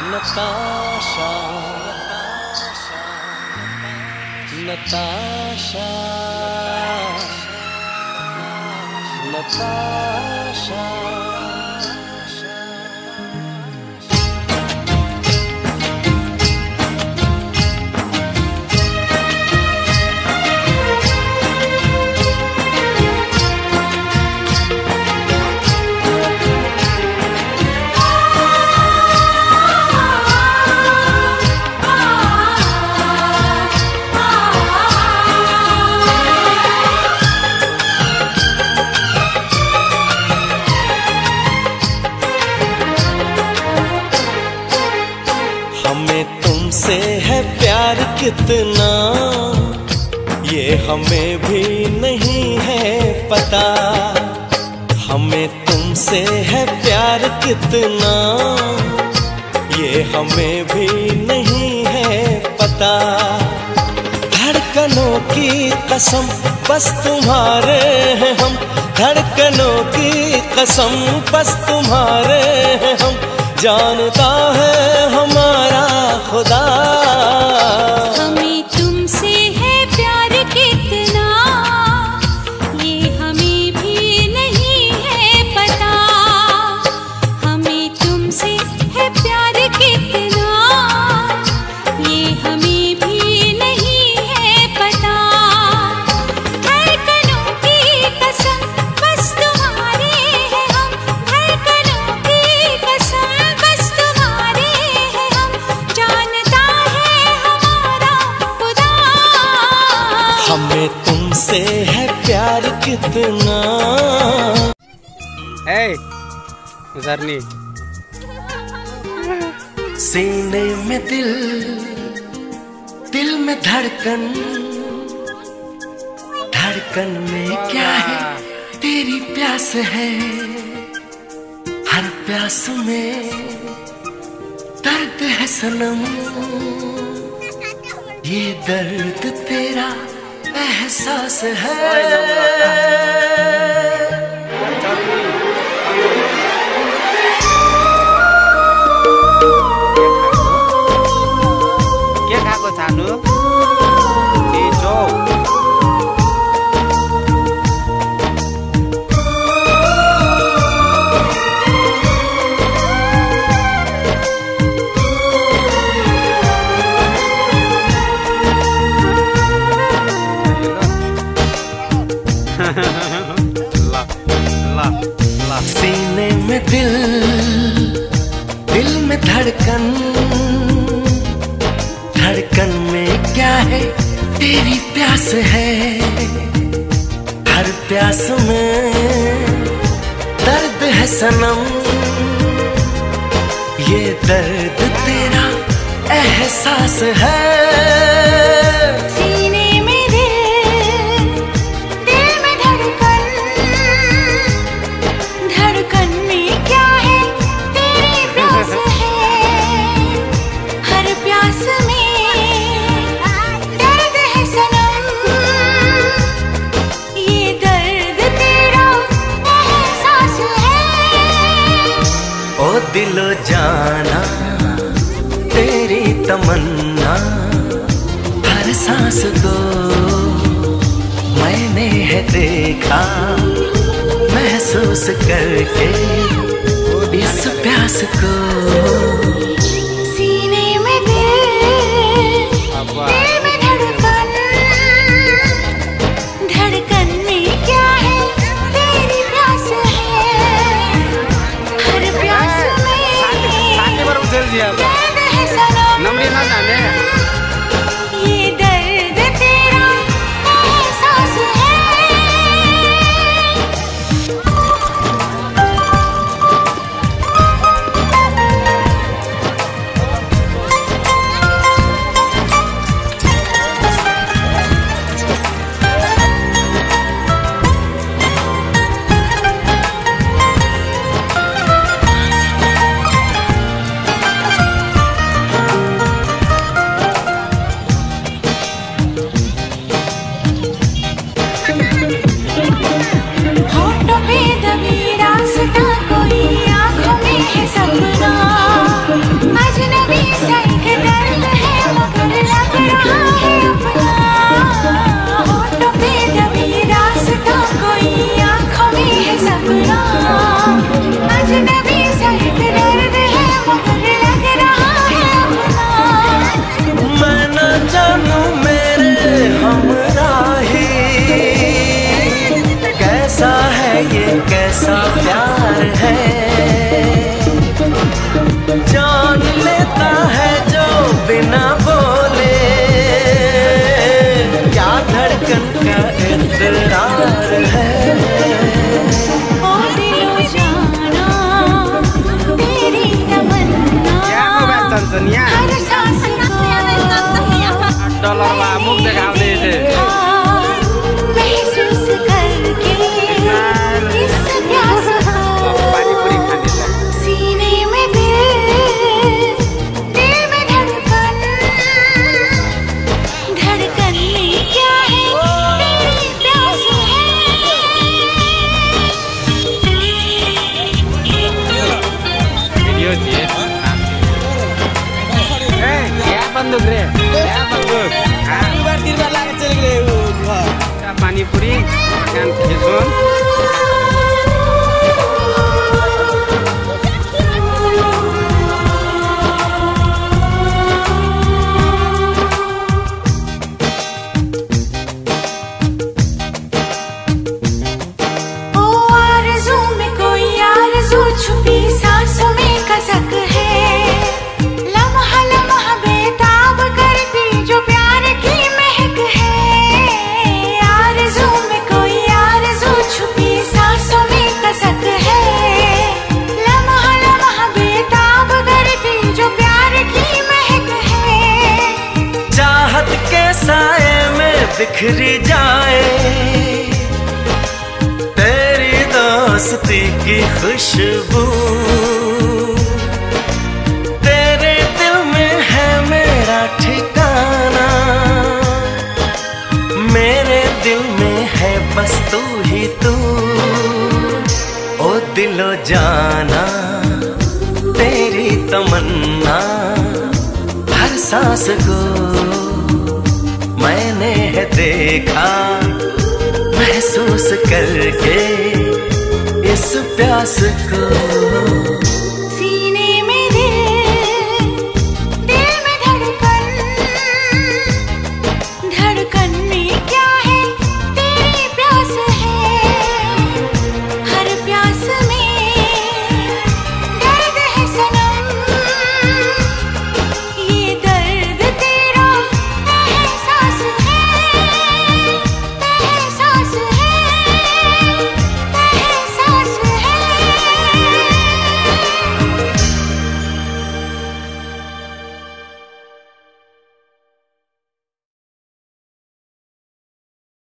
Natasha, Natasha, Natasha. तुमसे है प्यार कितना? ये हमें भी नहीं है पता। हमें तुमसे है प्यार कितना? ये हमें भी नहीं है पता। धड़कनों की कसम, बस तुम्हारे हैं हम। धड़कनों की कसम, बस तुम्हारे हैं हम। जानता है हमारा तुमसे है प्यार कितना। Hey, Zarni. सीने में दिल दिल में धड़कन। धड़कन में क्या है तेरी प्यास है। हर प्यास में दर्द है सनम। ये दर्द तेरा एहसास है। के खाएको छानु धड़कन। धड़कन में क्या है? तेरी प्यास है। हर प्यास में दर्द है सनम। ये दर्द तेरा एहसास है। दिलो जाना, तेरी तमन्ना। हर सांस को मैंने है देखा, महसूस करके इस प्यास को तनिया डलरमा मुख देखाउँदै क्या बन्दुक रे क्या बन्दुक हाँ, एउटा पानीपुरी साए में बिखरी जाए। तेरी दोस्ती की खुशबू। तेरे दिल में है मेरा ठिकाना। मेरे दिल में है बस तू ही तू। ओ दिलो जाना, तेरी तमन्ना, हर सांस को। देखा। महसूस करके इस प्यास को।